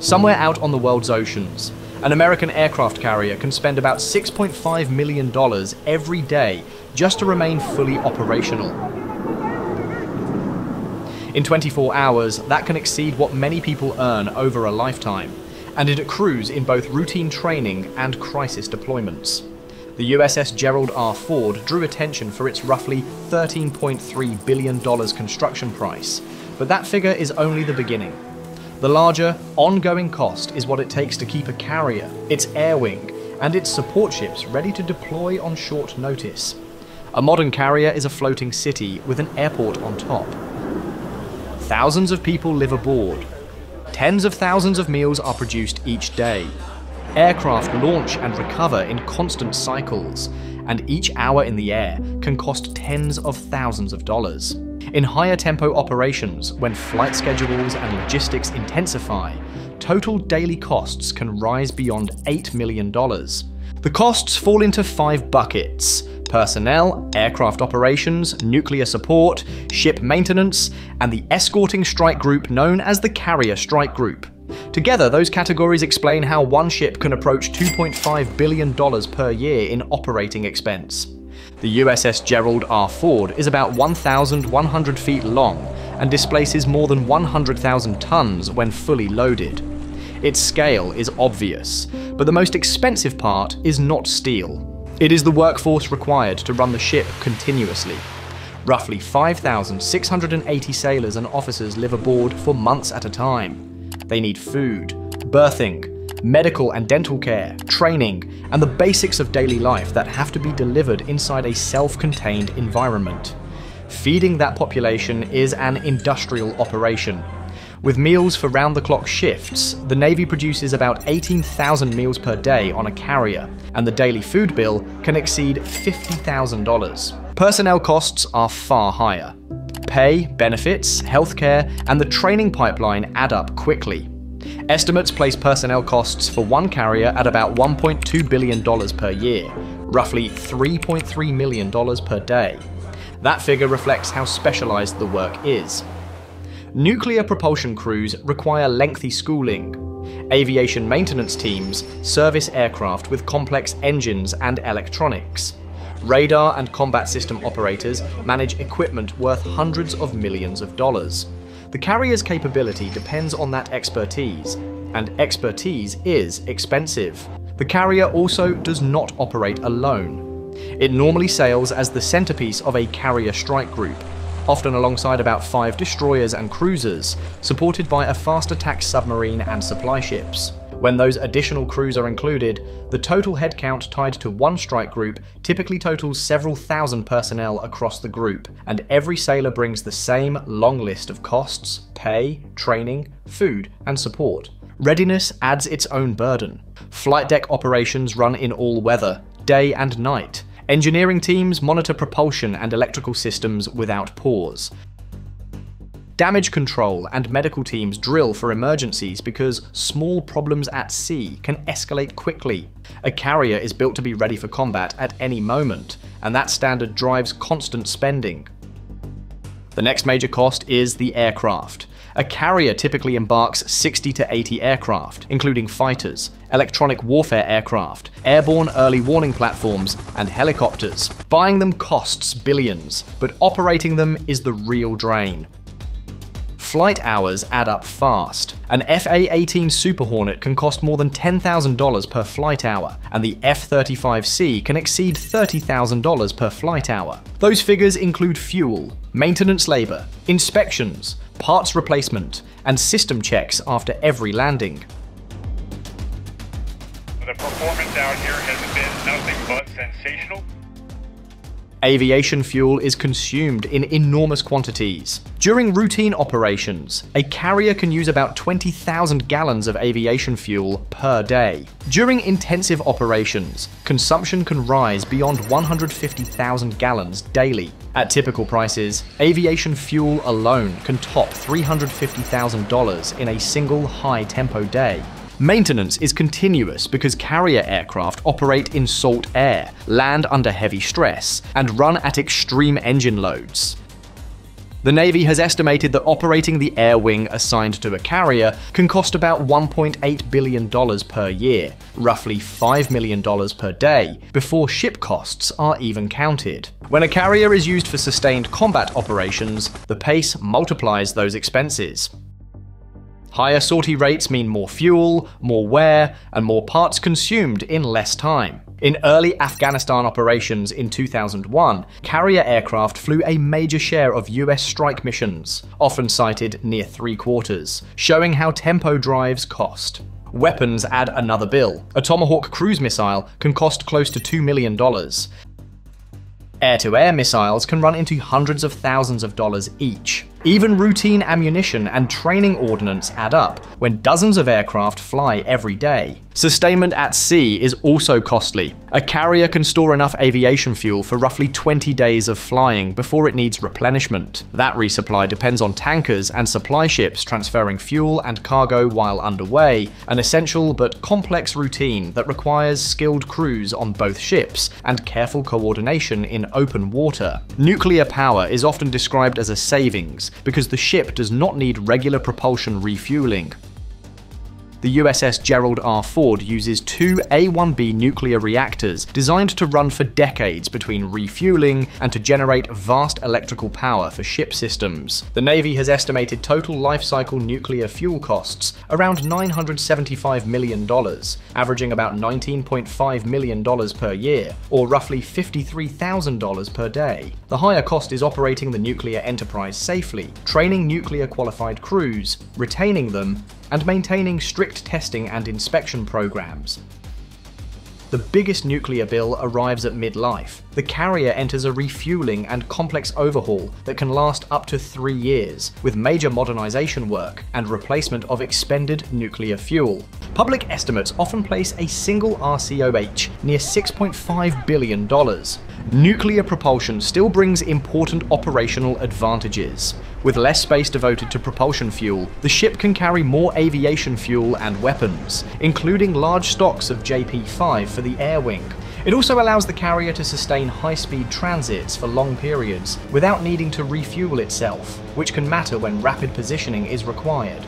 Somewhere out on the world's oceans, an American aircraft carrier can spend about $6.5 million every day just to remain fully operational. In 24 hours, that can exceed what many people earn over a lifetime, and it accrues in both routine training and crisis deployments. The USS Gerald R. Ford drew attention for its roughly $13.3 billion construction price, but that figure is only the beginning. The larger, ongoing cost is what it takes to keep a carrier, its air wing, and its support ships ready to deploy on short notice. A modern carrier is a floating city with an airport on top. Thousands of people live aboard. Tens of thousands of meals are produced each day. Aircraft launch and recover in constant cycles, and each hour in the air can cost tens of thousands of dollars. In higher tempo operations, when flight schedules and logistics intensify, total daily costs can rise beyond $8 million. The costs fall into five buckets personnel, aircraft operations, nuclear support, ship maintenance, and the escorting strike group known as the Carrier Strike Group. Together, those categories explain how one ship can approach $2.5 billion per year in operating expense. The USS Gerald R. Ford is about 1,100 feet long and displaces more than 100,000 tons when fully loaded. Its scale is obvious, but the most expensive part is not steel. It is the workforce required to run the ship continuously. Roughly 5,680 sailors and officers live aboard for months at a time. They need food, berthing, medical and dental care, training, and the basics of daily life that have to be delivered inside a self contained environment. Feeding that population is an industrial operation, with meals for round the clock shifts, the Navy produces about 18,000 meals per day on a carrier, and the daily food bill can exceed $50,000. Personnel costs are far higher. Pay, benefits, healthcare, and the training pipeline add up quickly. Estimates place personnel costs for one carrier at about $1.2 billion per year, roughly $3.3 million per day. That figure reflects how specialized the work is. Nuclear propulsion crews require lengthy schooling. Aviation maintenance teams service aircraft with complex engines and electronics. Radar and combat system operators manage equipment worth hundreds of millions of dollars. The carrier's capability depends on that expertise, and expertise is expensive. The carrier also does not operate alone. It normally sails as the centerpiece of a carrier strike group, often alongside about five destroyers and cruisers, supported by a fast attack submarine and supply ships. When those additional crews are included, the total headcount tied to one strike group typically totals several thousand personnel across the group, and every sailor brings the same long list of costs, pay, training, food, and support. Readiness adds its own burden. Flight deck operations run in all weather, day and night, Engineering teams monitor propulsion and electrical systems without pause. Damage control and medical teams drill for emergencies because small problems at sea can escalate quickly. A carrier is built to be ready for combat at any moment, and that standard drives constant spending. The next major cost is the aircraft. A carrier typically embarks 60 to 80 aircraft, including fighters, electronic warfare aircraft, airborne early warning platforms, and helicopters. Buying them costs billions, but operating them is the real drain. Flight hours add up fast. An FA-18 Super Hornet can cost more than $10,000 per flight hour, and the F-35C can exceed $30,000 per flight hour. Those figures include fuel, maintenance labor, inspections, parts replacement, and system checks after every landing. The performance out here has been nothing but sensational. Aviation fuel is consumed in enormous quantities. During routine operations, a carrier can use about 20,000 gallons of aviation fuel per day. During intensive operations, consumption can rise beyond 150,000 gallons daily. At typical prices, aviation fuel alone can top $350,000 in a single high tempo day. Maintenance is continuous because carrier aircraft operate in salt air, land under heavy stress, and run at extreme engine loads. The Navy has estimated that operating the air wing assigned to a carrier can cost about $1.8 billion per year, roughly $5 million per day, before ship costs are even counted. When a carrier is used for sustained combat operations, the pace multiplies those expenses. Higher sortie rates mean more fuel, more wear, and more parts consumed in less time. In early Afghanistan operations in 2001, carrier aircraft flew a major share of US strike missions, often cited near three quarters, showing how tempo drives cost. Weapons add another bill. A Tomahawk cruise missile can cost close to $2 million, Air to air missiles can run into hundreds of thousands of dollars each. Even routine ammunition and training ordnance add up when dozens of aircraft fly every day. Sustainment at sea is also costly. A carrier can store enough aviation fuel for roughly 20 days of flying before it needs replenishment. That resupply depends on tankers and supply ships transferring fuel and cargo while underway, an essential but complex routine that requires skilled crews on both ships and careful coordination in open water. Nuclear power is often described as a savings, because the ship does not need regular propulsion refueling the USS Gerald R. Ford uses two A-1B nuclear reactors designed to run for decades between refueling and to generate vast electrical power for ship systems. The Navy has estimated total life cycle nuclear fuel costs around $975 million, averaging about $19.5 million per year, or roughly $53,000 per day. The higher cost is operating the nuclear enterprise safely, training nuclear qualified crews, retaining them, and maintaining strict testing and inspection programs. The biggest nuclear bill arrives at midlife. The carrier enters a refueling and complex overhaul that can last up to three years, with major modernization work and replacement of expended nuclear fuel. Public estimates often place a single RCOH near $6.5 billion. Nuclear propulsion still brings important operational advantages. With less space devoted to propulsion fuel, the ship can carry more aviation fuel and weapons, including large stocks of JP-5 for the air wing. It also allows the carrier to sustain high-speed transits for long periods without needing to refuel itself, which can matter when rapid positioning is required.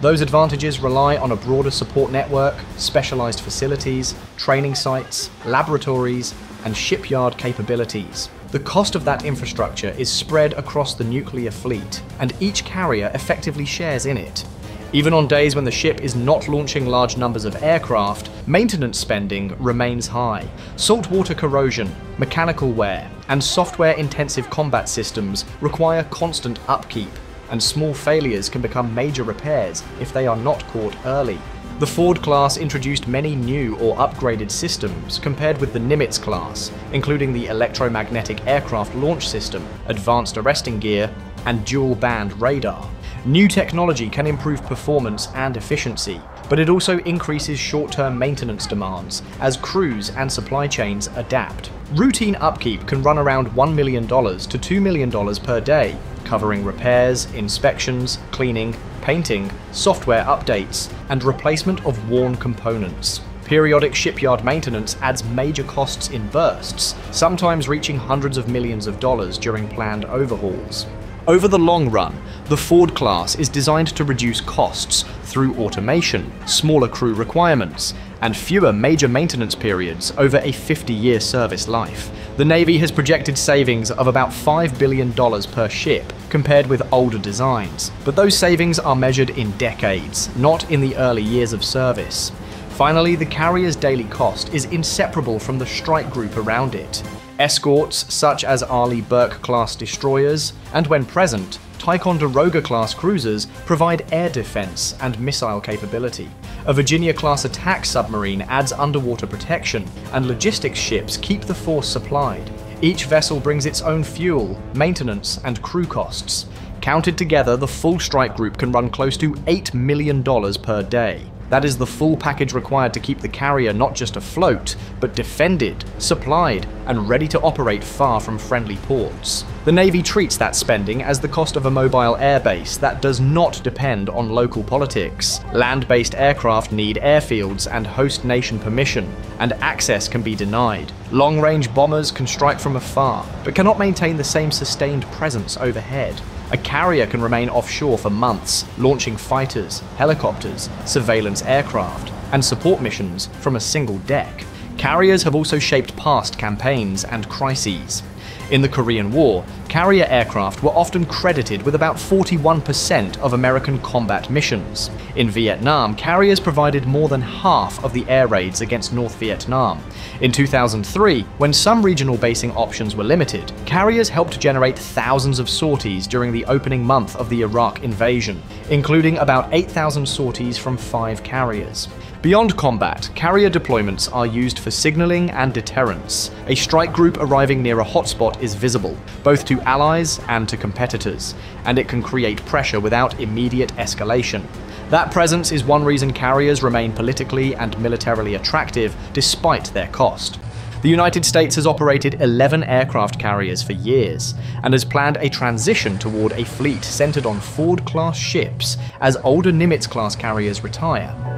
Those advantages rely on a broader support network, specialized facilities, training sites, laboratories, and shipyard capabilities. The cost of that infrastructure is spread across the nuclear fleet, and each carrier effectively shares in it. Even on days when the ship is not launching large numbers of aircraft, maintenance spending remains high. Saltwater corrosion, mechanical wear, and software intensive combat systems require constant upkeep, and small failures can become major repairs if they are not caught early. The Ford class introduced many new or upgraded systems compared with the Nimitz class, including the electromagnetic aircraft launch system, advanced arresting gear, and dual band radar. New technology can improve performance and efficiency, but it also increases short-term maintenance demands as crews and supply chains adapt. Routine upkeep can run around $1 million to $2 million per day, covering repairs, inspections, cleaning, painting, software updates, and replacement of worn components. Periodic shipyard maintenance adds major costs in bursts, sometimes reaching hundreds of millions of dollars during planned overhauls. Over the long run, the Ford class is designed to reduce costs through automation, smaller crew requirements, and fewer major maintenance periods over a 50-year service life. The Navy has projected savings of about $5 billion per ship compared with older designs, but those savings are measured in decades, not in the early years of service. Finally, the carrier's daily cost is inseparable from the strike group around it. Escorts such as Arleigh Burke class destroyers, and when present, Ticonderoga class cruisers provide air defense and missile capability. A Virginia class attack submarine adds underwater protection, and logistics ships keep the force supplied. Each vessel brings its own fuel, maintenance, and crew costs. Counted together, the full strike group can run close to $8 million per day. That is the full package required to keep the carrier not just afloat, but defended, supplied, and ready to operate far from friendly ports. The Navy treats that spending as the cost of a mobile airbase that does not depend on local politics. Land based aircraft need airfields and host nation permission, and access can be denied. Long range bombers can strike from afar, but cannot maintain the same sustained presence overhead. A carrier can remain offshore for months, launching fighters, helicopters, surveillance aircraft, and support missions from a single deck. Carriers have also shaped past campaigns and crises. In the Korean War, carrier aircraft were often credited with about 41% of American combat missions. In Vietnam, carriers provided more than half of the air raids against North Vietnam. In 2003, when some regional basing options were limited, carriers helped generate thousands of sorties during the opening month of the Iraq invasion, including about 8,000 sorties from five carriers. Beyond combat, carrier deployments are used for signaling and deterrence. A strike group arriving near a hotspot is visible, both to allies and to competitors, and it can create pressure without immediate escalation. That presence is one reason carriers remain politically and militarily attractive despite their cost. The United States has operated 11 aircraft carriers for years and has planned a transition toward a fleet centered on Ford class ships as older Nimitz class carriers retire.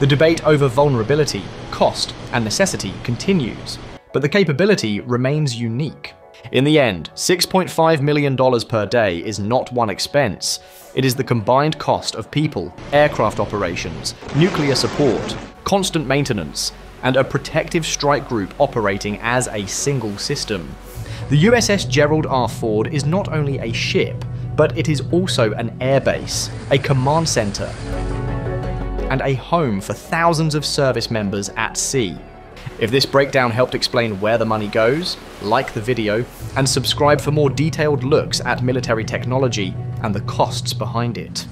The debate over vulnerability, cost, and necessity continues, but the capability remains unique. In the end, $6.5 million per day is not one expense. It is the combined cost of people, aircraft operations, nuclear support, constant maintenance, and a protective strike group operating as a single system. The USS Gerald R. Ford is not only a ship, but it is also an airbase, a command center, and a home for thousands of service members at sea. If this breakdown helped explain where the money goes, like the video, and subscribe for more detailed looks at military technology and the costs behind it.